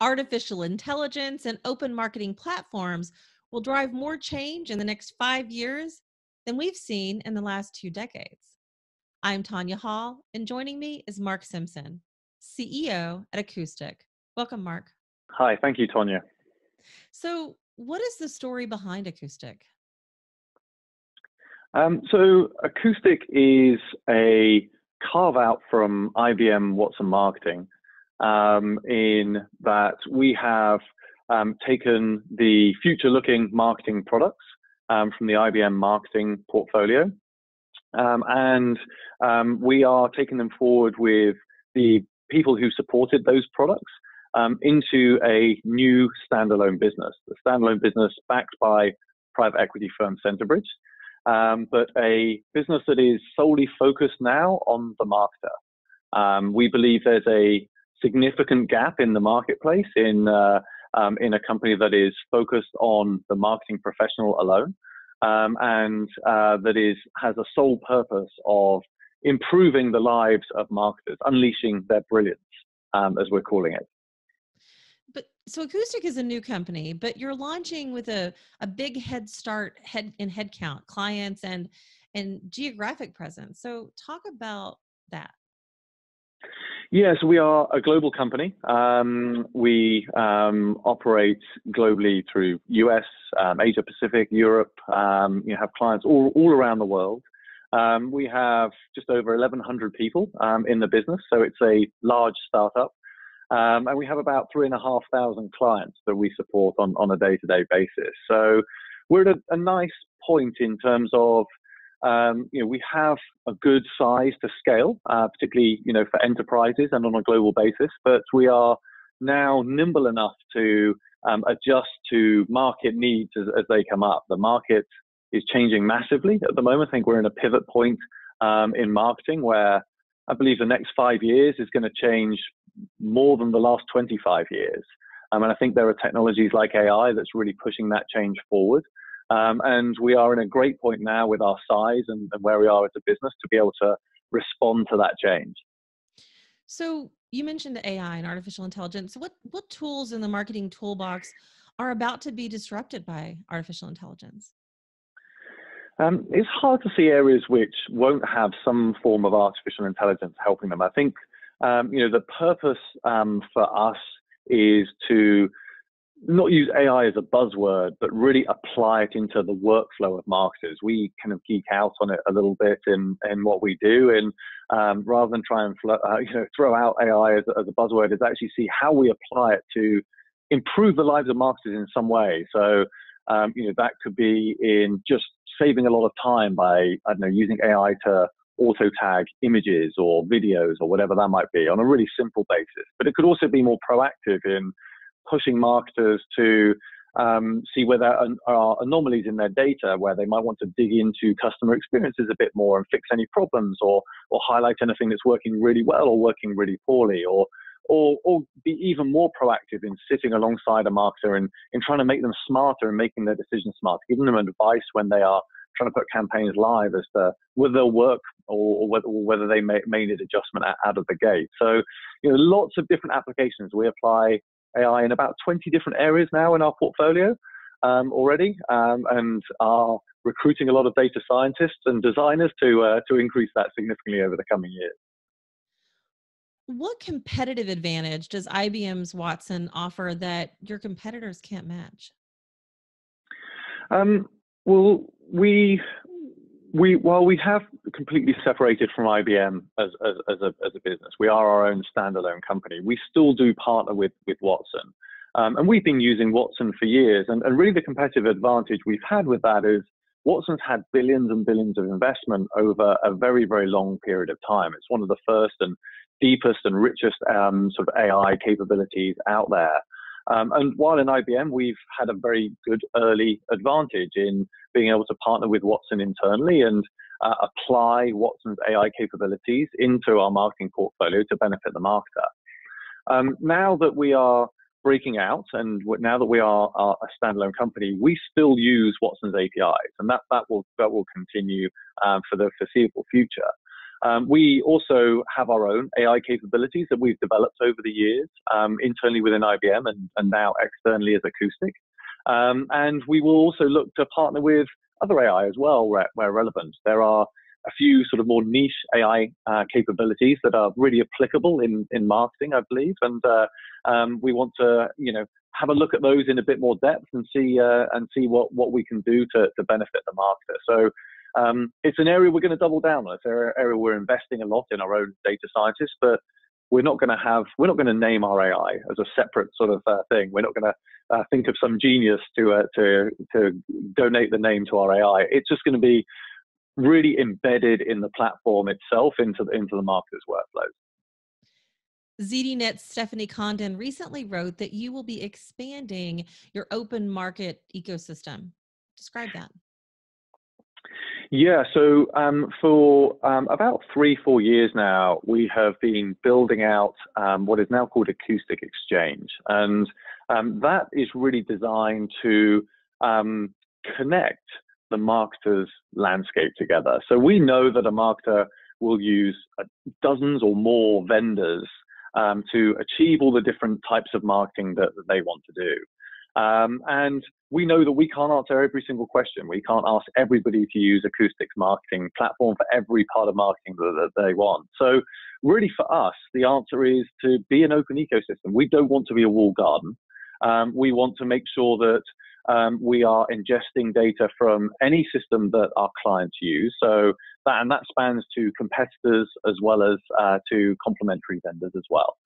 artificial intelligence and open marketing platforms will drive more change in the next five years than we've seen in the last two decades. I'm Tonya Hall, and joining me is Mark Simpson, CEO at Acoustic. Welcome, Mark. Hi, thank you, Tonya. So, what is the story behind Acoustic? Um, so, Acoustic is a carve out from IBM Watson Marketing um, in that we have um, taken the future looking marketing products um, from the IBM marketing portfolio um, and um, we are taking them forward with the people who supported those products um, into a new standalone business, a standalone business backed by private equity firm Centerbridge, um, but a business that is solely focused now on the marketer. Um, we believe there's a significant gap in the marketplace in uh, um, in a company that is focused on the marketing professional alone, um, and uh, that is has a sole purpose of improving the lives of marketers, unleashing their brilliance, um, as we're calling it. But so Acoustic is a new company, but you're launching with a, a big head start head in headcount, clients and and geographic presence. So talk about that. Yes, we are a global company. Um, we um, operate globally through US, um, Asia Pacific, Europe. Um, you have clients all, all around the world. Um, we have just over 1,100 people um, in the business, so it's a large startup. and we have about 3,500 clients that we support on, on a day to day basis. So we're at a, a nice point in terms of um, you know, we have a good size to scale, uh, particularly you know for enterprises and on a global basis. But we are now nimble enough to um, adjust to market needs as, as, they come up. The market is changing massively at the moment. I think we're in a pivot point um, in marketing where I believe the next five years is going to change more than the last 25 years. Um, and I think there are technologies like AI that's really pushing that change forward. Um, and we are in a great point now with our size and, and where we are as a business to be able to respond to that change. So you mentioned AI and artificial intelligence. What what tools in the marketing toolbox are about to be disrupted by artificial intelligence? Um, it's hard to see areas which won't have some form of artificial intelligence helping them. I think um, you know the purpose um, for us is to not use AI as a buzzword, but really apply it into the workflow of marketers. We kind of geek out on it a little bit in, in what we do, and um, rather than try and uh, you know throw out AI as, as a buzzword, is actually see how we apply it to improve the lives of marketers in some way. So um, you know that could be in just saving a lot of time by I don't know using AI to auto tag images or videos or whatever that might be on a really simple basis. But it could also be more proactive in pushing marketers to um, see where there are anomalies in their data where they might want to dig into customer experiences a bit more and fix any problems or, or highlight anything that's working really well or working really poorly or, or, or be even more proactive in sitting alongside a marketer and in trying to make them smarter and making their decisions smarter, giving them advice when they are trying to put campaigns live as to whether they'll work or, or whether, or whether they may, may need adjustment out of the gate. So, you know, lots of different applications. We apply AI in about 20 different areas now in our portfolio um, already, um, and are recruiting a lot of data scientists and designers to uh, to increase that significantly over the coming years. What competitive advantage does IBM's Watson offer that your competitors can't match? Um, well, we we while we have completely separated from IBM as, as, as, a, as a business, we are our own standalone company. We still do partner with with Watson, um, and we've been using Watson for years. And, and really, the competitive advantage we've had with that is Watson's had billions and billions of investment over a very very long period of time. It's one of the first and deepest and richest um, sort of AI capabilities out there. Um, and while in IBM, we've had a very good early advantage in being able to partner with Watson internally and uh, apply Watson's AI capabilities into our marketing portfolio to benefit the marketer. Um, now that we are breaking out and now that we are, are, a standalone company, we still use Watson's APIs, and that, that will that will continue um, for the foreseeable future. Um, we also have our own AI capabilities that we've developed over the years, um, internally within IBM and, and, now externally as Acoustic. Um, and we will also look to partner with other AI as well where, where relevant. There are a few sort of more niche AI uh, capabilities that are really applicable in, in marketing, I believe. And uh, um, we want to, you know, have a look at those in a bit more depth and see uh, and see what, what we can do to, to benefit the marketer. So um, it's an area we're going to double down on. It's an area we're investing a lot in our own data scientists, but we're not going to have we're not going to name our AI as a separate sort of uh, thing. We're not going to uh, think of some genius to uh, to to donate the name to our AI. It's just going to be really embedded in the platform itself into the, into the marketer's workflows. ZDNet's Stephanie Condon recently wrote that you will be expanding your open market ecosystem. Describe that. Yeah, so um, for um, about three, four years now, we have been building out um, what is now called Acoustic Exchange. And um, that is really designed to um, connect the marketer's landscape together. So we know that a marketer will use uh, dozens or more vendors um, to achieve all the different types of marketing that, that they want to do. Um, and we know that we can't answer every single question. We can't ask everybody to use Acoustic's marketing platform for every part of marketing that, that they want. So, really, for us, the answer is to be an open ecosystem. We don't want to be a walled garden. Um, we want to make sure that um, we are ingesting data from any system that our clients use. So that and that spans to competitors as well as uh, to complementary vendors as well.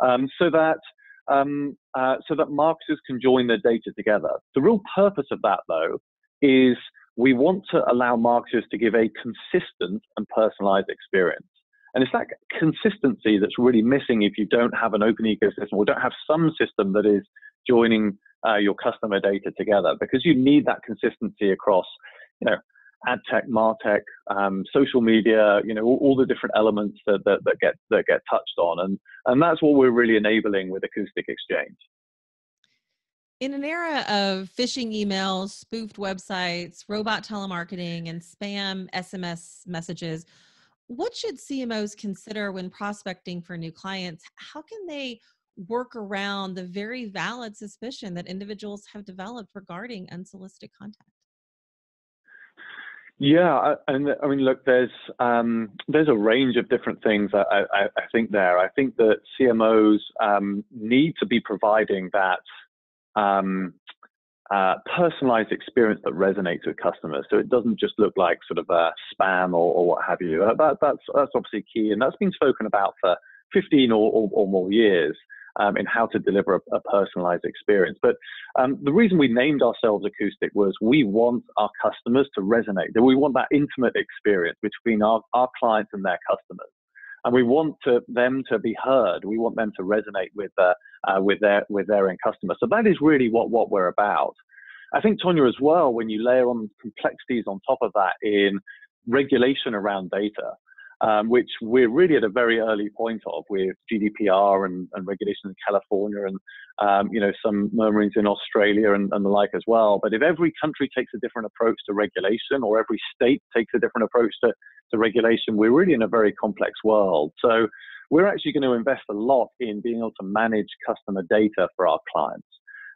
Um, so that um, uh, so that marketers can join their data together. The real purpose of that, though, is we want to allow marketers to give a consistent and personalized experience. And it's that consistency that's really missing if you don't have an open ecosystem or don't have some system that is joining uh, your customer data together because you need that consistency across, you know, ad tech, martech, um, social media, you know, all, all, the different elements that, that, that get that get touched on, and and that's what we're really enabling with Acoustic Exchange. In an era of phishing emails, spoofed websites, robot telemarketing, and spam SMS messages, what should CMOs consider when prospecting for new clients? How can they work around the very valid suspicion that individuals have developed regarding unsolicited contact? Yeah, and I mean, look, there's um, there's a range of different things I, I, I think there. I think that CMOs um, need to be providing that um, uh, personalized experience that resonates with customers. So it doesn't just look like sort of a spam or, or what have you. Uh, that, that's that's obviously key, and that's been spoken about for 15 or, or, or more years um, in how to deliver a, a personalized experience. But um, the reason we named ourselves Acoustic was we want our customers to resonate. We want that intimate experience between our, our clients and their customers. And we want to, them to be heard. We want them to resonate with, uh, uh, with, their, with their end customer. So that is really what, what we're about. I think, Tonya, as well, when you layer on complexities on top of that in regulation around data, um, which we're really at a very early point of with GDPR and, and in California and um, you know some murmurings in Australia and, and, the like as well. But if every country takes a different approach to regulation or every state takes a different approach to, to regulation, we're really in a very complex world. So we're actually going to invest a lot in being able to manage customer data for our clients.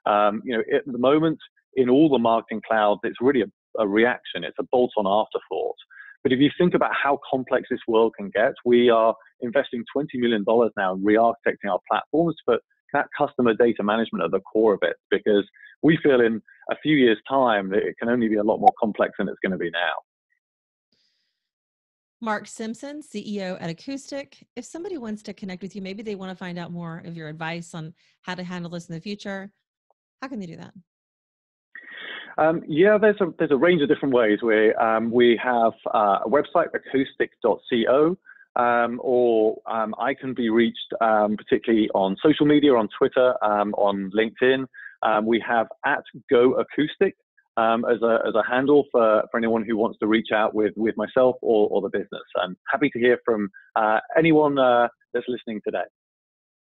Um, you know, at the moment, in all the marketing clouds, it's really a, a reaction. It's a bolt-on afterthought. But if you think about how complex this world can get, we are investing $20 million now in re-architecting our platforms for that customer data management at the core of it, because we feel in a few years' time that it can only be a lot more complex than it's going to be now. Mark Simpson, CEO at Acoustic. If somebody wants to connect with you, maybe they want to find out more of your advice on how to handle this in the future, how can they do that? Um, yeah, there's a there's a range of different ways. We um, we have uh, a website, acoustic.co, um, or um, I can be reached um, particularly on social media, on Twitter, um, on LinkedIn. we have at Go Acoustic as a as a handle for, for anyone who wants to reach out with with myself or, or the business. I'm happy to hear from uh, anyone uh, that's listening today.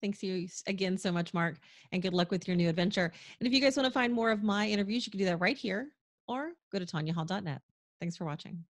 Thanks you again so much, Mark, and good luck with your new adventure. And if you guys want to find more of my interviews, you can do that right here or go to tonyahall.net. Thanks for watching.